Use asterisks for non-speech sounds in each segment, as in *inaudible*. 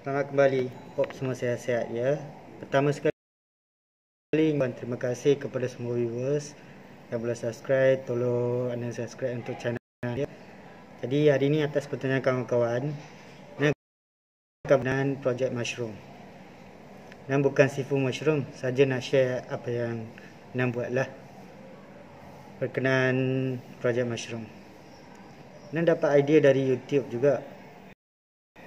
Selamat kembali. Hope semua sihat-sihat ya. Pertama sekali terima kasih kepada semua viewers yang boleh subscribe, tolong anda subscribe untuk channel ya. Jadi hari ini atas pertanyaan kawan-kawan dengan projek mushroom. Dan bukan sifu mushroom, saja nak share apa yang Nan buatlah berkenaan projek mushroom. Nan dapat idea dari YouTube juga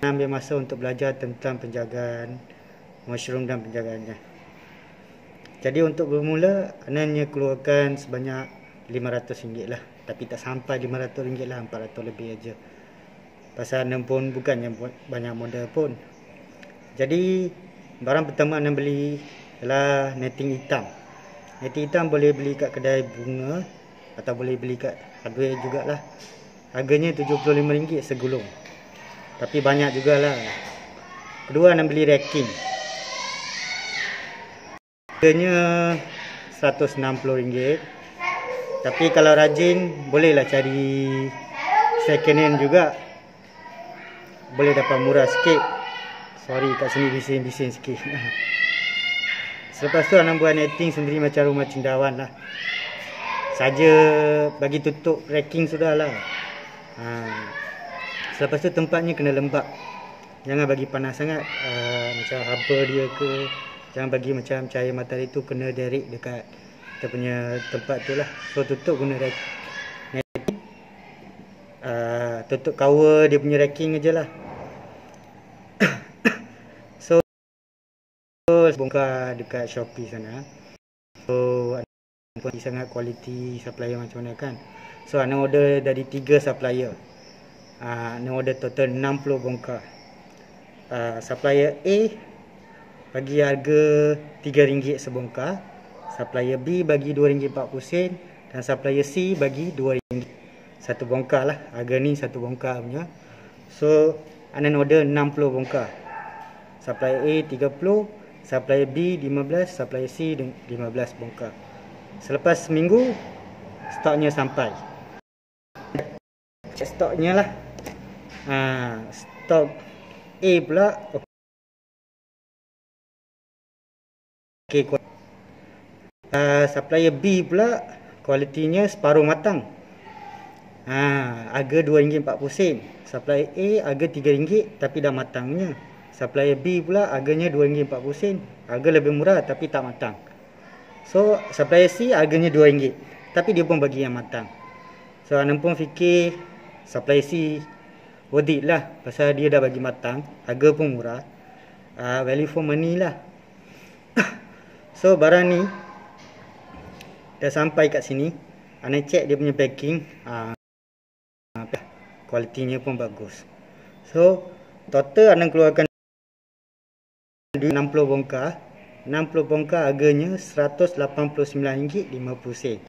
ambil masa untuk belajar tentang penjagaan mushroom dan penjagaannya. Jadi untuk bermula, hanya keluarkan sebanyak RM500 lah. Tapi tak sampai RM500 lah, RM400 lebih aja. Pasal Anda pun bukannya banyak modal pun. Jadi, barang pertama Anda beli adalah netting hitam. Netting hitam boleh beli kat kedai bunga atau boleh beli kat hardware jugalah. Harganya RM75 segulung. Tapi banyak jugalah. Kedua nak beli racking. Harganya RM160. Tapi kalau rajin bolehlah cari second hand juga. Boleh dapat murah sikit. Sorry kat sini bising-bising sikit. *laughs* Selepas tu anak buat netting sendiri macam rumah cendawan lah. Saja bagi tutup racking sudah lah. Ha. Selepas tu tempatnya kena lembab. Jangan bagi panas sangat. Uh, macam haba dia ke. Jangan bagi macam cahaya matahari tu kena direct dekat kita punya tempat tu lah. So tutup guna racking. Uh, tutup cover dia punya racking aje lah. *coughs* so, bongkar dekat Shopee sana. So, sangat kualiti supplier macam mana kan. So, anak order dari tiga supplier uh, ni order total 60 bongkar. Uh, supplier A bagi harga RM3 sebongkar supplier B bagi RM2.40 dan supplier C bagi RM2 satu bongkar lah harga ni satu bongkar punya. So anan order 60 bongkar. Supplier A 30 supplier B 15 supplier C 15 bongkar. Selepas seminggu stoknya sampai. Stoknya lah Ha, stok A pula. Okey. Uh, supplier B pula kualitinya separuh matang. Ha, harga RM2.40. Supplier A harga RM3 tapi dah matangnya. Supplier B pula harganya RM2.40. Harga lebih murah tapi tak matang. So, supplier C harganya RM2 tapi dia pun bagi yang matang. So, anda pun fikir supplier C worth it lah pasal dia dah bagi matang harga pun murah. Uh, value for money lah. *coughs* So barang ni dah sampai kat sini. Anda check dia punya packing. Uh, kualitinya pun bagus. So total anda keluarkan 60 bongkar 60 bongkar harganya RM189.50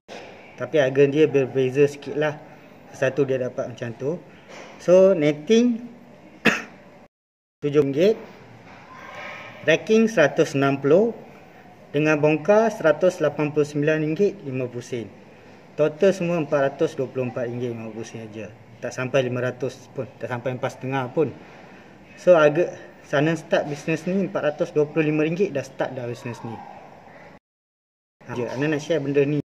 tapi harga dia berbeza sikit lah. Satu dia dapat macam tu So netting *coughs* RM7 Racking RM160 Dengan bongkar RM189.50 Total semua RM424.50 aja. Tak sampai RM500 pun Tak sampai RM4.5 pun. So agak Sana start bisnes ni RM425 dah start dah bisnes ni. Anda nak share benda ni.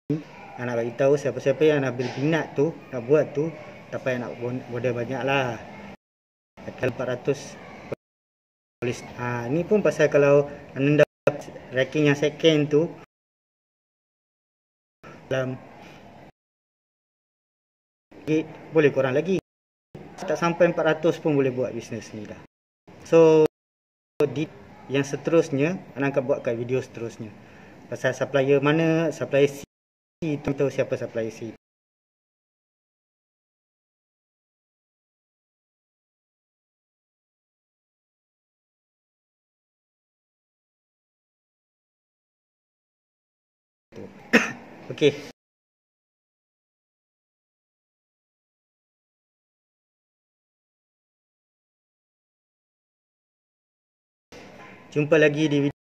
Nak bagi tahu siapa-siapa yang nak berminat tu Nak buat tu tak payah nak border banyak lah Kalau 400 polis. Ha, ni pun pasal kalau anda ranking yang second tu dalam boleh kurang lagi. Tak sampai 400 pun boleh buat bisnes ni dah. So di yang seterusnya anda akan buat kat video seterusnya. Pasal supplier mana supplier C tu tahu siapa supplier C *coughs* Okey. Jumpa lagi di video